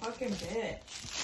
fucking bitch.